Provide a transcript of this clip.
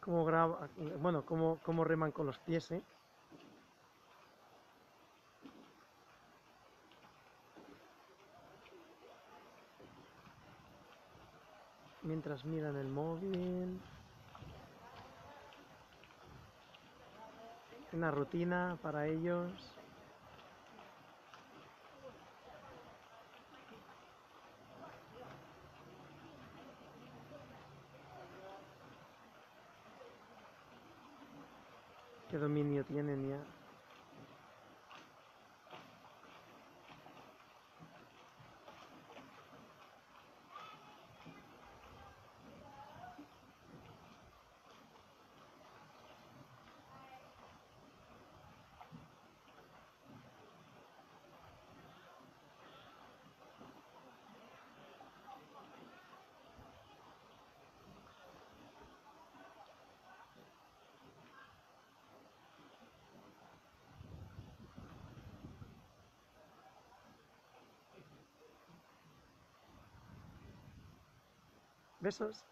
cómo graba, bueno, cómo, cómo reman con los pies, ¿eh? Mientras miran el móvil. Una rutina para ellos. ¿Qué dominio tienen ya? Besos.